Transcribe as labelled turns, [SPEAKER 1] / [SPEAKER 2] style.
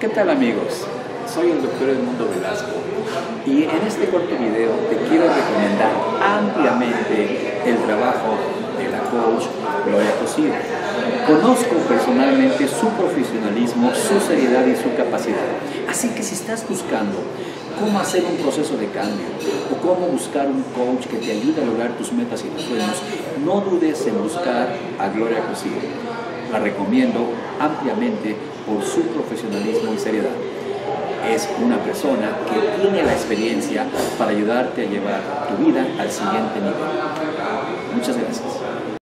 [SPEAKER 1] ¿Qué tal amigos? Soy el doctor Edmundo Velasco y en este corto video te quiero recomendar ampliamente el trabajo de la coach Gloria Cosío. Conozco personalmente su profesionalismo, su seriedad y su capacidad. Así que si estás buscando cómo hacer un proceso de cambio o cómo buscar un coach que te ayude a lograr tus metas y tus sueños, no dudes en buscar a Gloria Cosío. La recomiendo ampliamente por su profesionalismo y seriedad. Es una persona que tiene la experiencia para ayudarte a llevar tu vida al siguiente nivel. Muchas gracias.